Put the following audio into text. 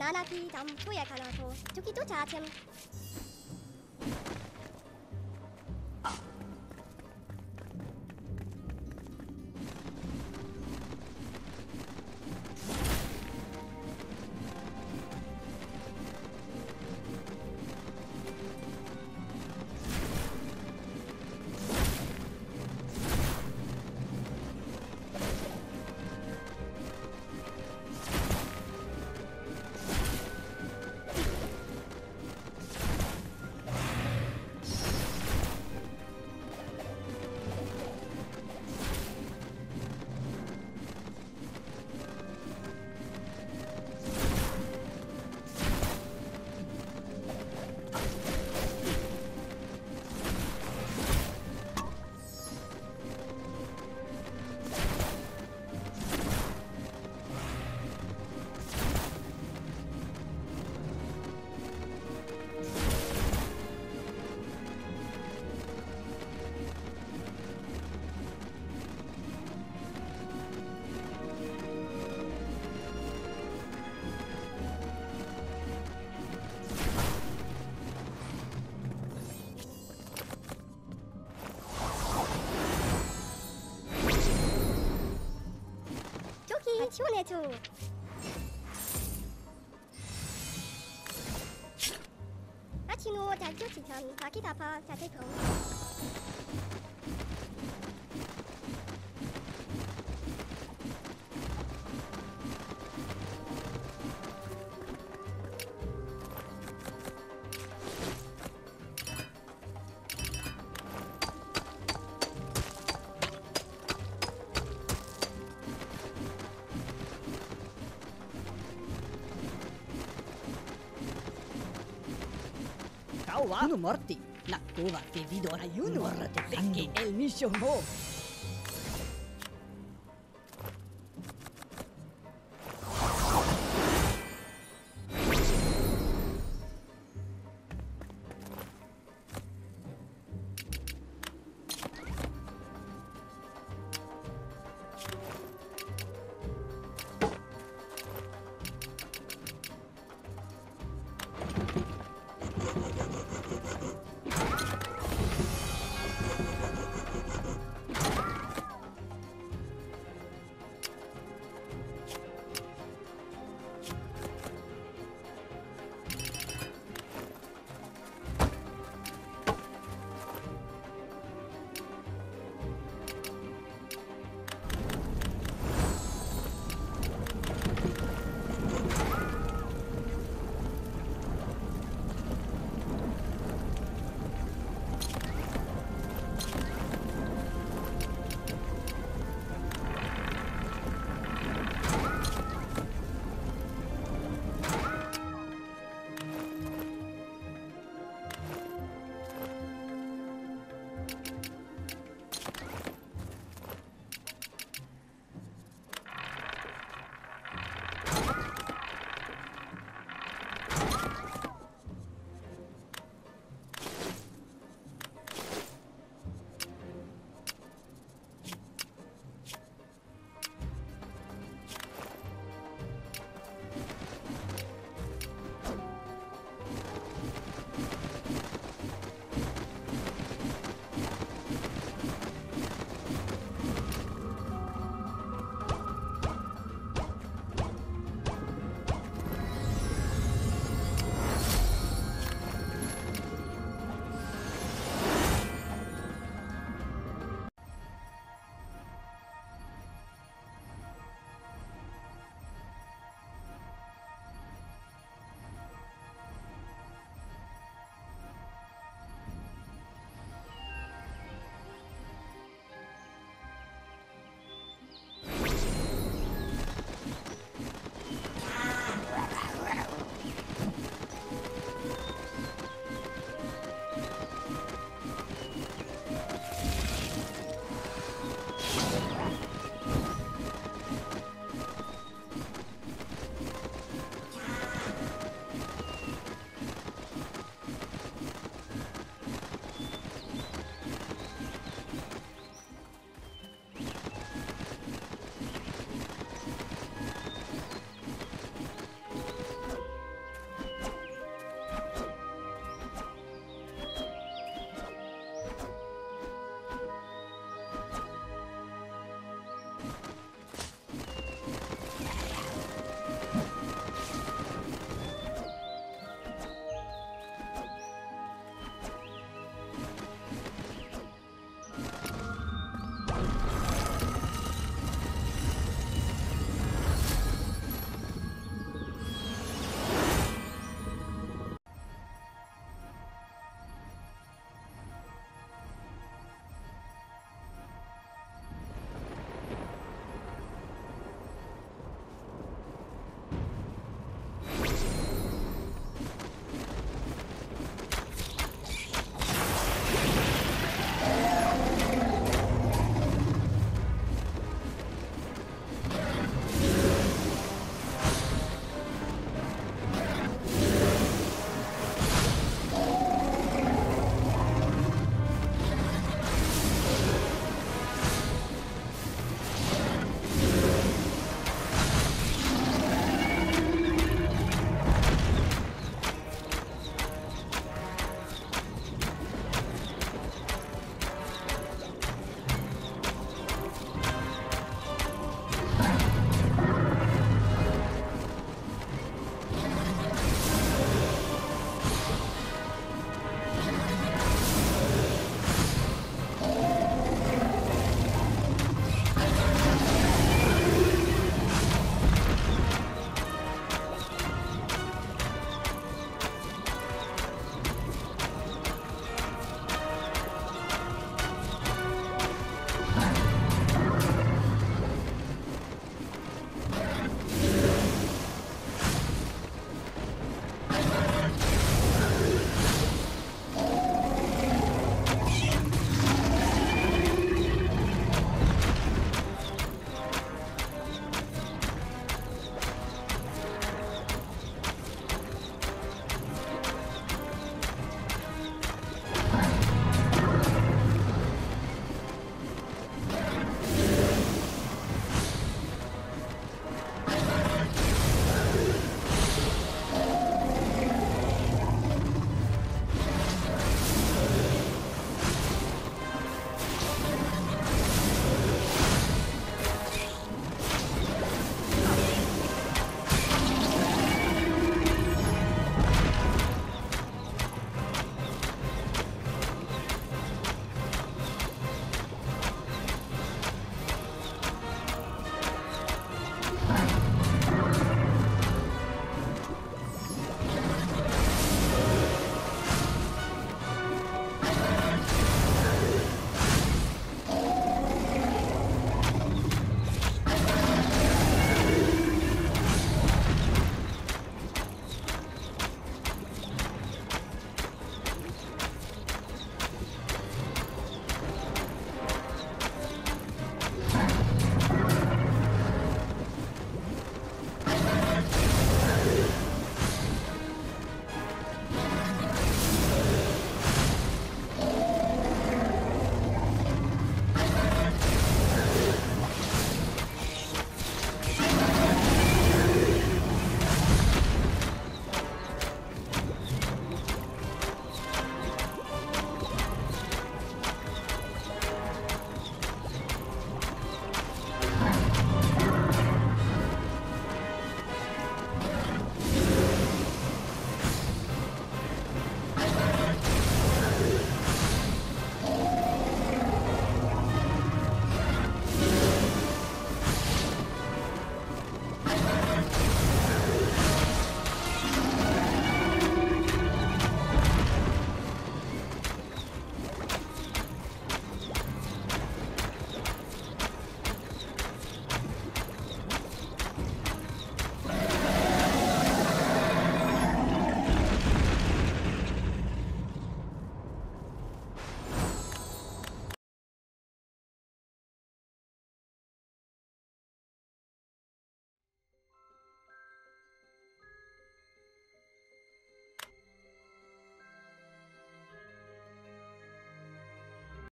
Banana Key, tam Tuya Kanato, Tuki Tutatim. 秀了就。阿奇诺，咱就几条，咱去打炮，咱再投。Uno morti. Naktuva, che vi a Yunur, perché è il mio show.